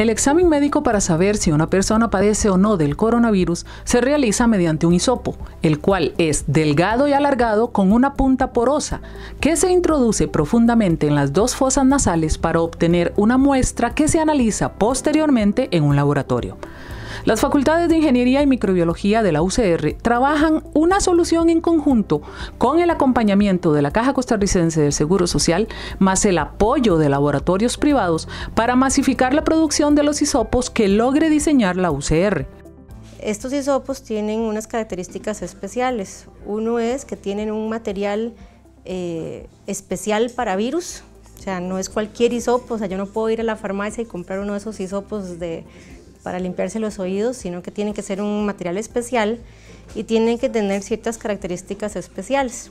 El examen médico para saber si una persona padece o no del coronavirus se realiza mediante un hisopo, el cual es delgado y alargado con una punta porosa, que se introduce profundamente en las dos fosas nasales para obtener una muestra que se analiza posteriormente en un laboratorio. Las facultades de Ingeniería y Microbiología de la UCR trabajan una solución en conjunto con el acompañamiento de la Caja Costarricense del Seguro Social, más el apoyo de laboratorios privados para masificar la producción de los hisopos que logre diseñar la UCR. Estos hisopos tienen unas características especiales. Uno es que tienen un material eh, especial para virus, o sea, no es cualquier hisopo, o sea, yo no puedo ir a la farmacia y comprar uno de esos hisopos de, para limpiarse los oídos, sino que tiene que ser un material especial y tienen que tener ciertas características especiales.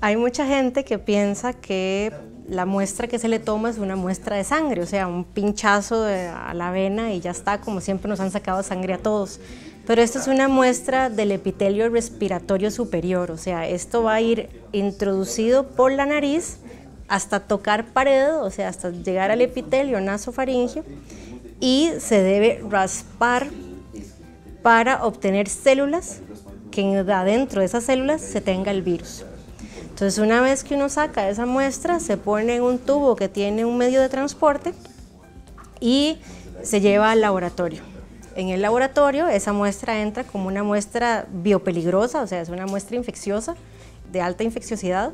Hay mucha gente que piensa que la muestra que se le toma es una muestra de sangre, o sea, un pinchazo a la vena y ya está, como siempre nos han sacado sangre a todos. Pero esto es una muestra del epitelio respiratorio superior, o sea, esto va a ir introducido por la nariz hasta tocar pared, o sea, hasta llegar al epitelio nasofaringeo y se debe raspar para obtener células que adentro de esas células se tenga el virus. Entonces una vez que uno saca esa muestra se pone en un tubo que tiene un medio de transporte y se lleva al laboratorio. En el laboratorio esa muestra entra como una muestra biopeligrosa, o sea, es una muestra infecciosa, de alta infecciosidad,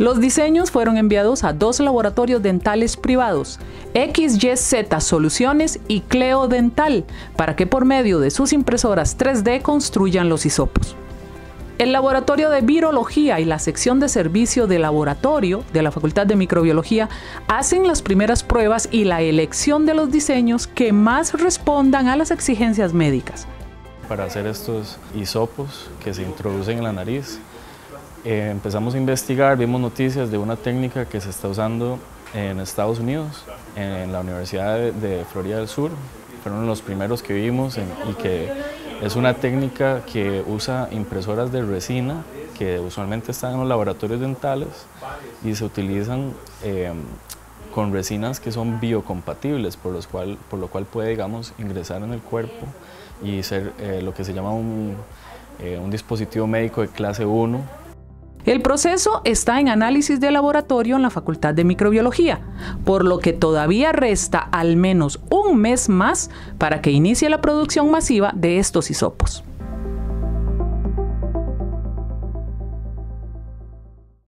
los diseños fueron enviados a dos laboratorios dentales privados, XYZ Soluciones y Cleo Dental, para que por medio de sus impresoras 3D construyan los hisopos. El laboratorio de virología y la sección de servicio de laboratorio de la Facultad de Microbiología hacen las primeras pruebas y la elección de los diseños que más respondan a las exigencias médicas. Para hacer estos hisopos que se introducen en la nariz, eh, empezamos a investigar, vimos noticias de una técnica que se está usando en Estados Unidos, en la Universidad de, Florida del Sur. Fueron los primeros que vimos y que es una técnica que usa impresoras de resina que usualmente están en los laboratorios dentales y se utilizan eh, con resinas que son biocompatibles, por, los cual, por lo cual puede digamos, ingresar en el cuerpo y ser eh, lo que se llama un, un dispositivo médico de clase 1 el proceso está en análisis de laboratorio en la Facultad de Microbiología, por lo que todavía resta al menos un mes más para que inicie la producción masiva de estos hisopos.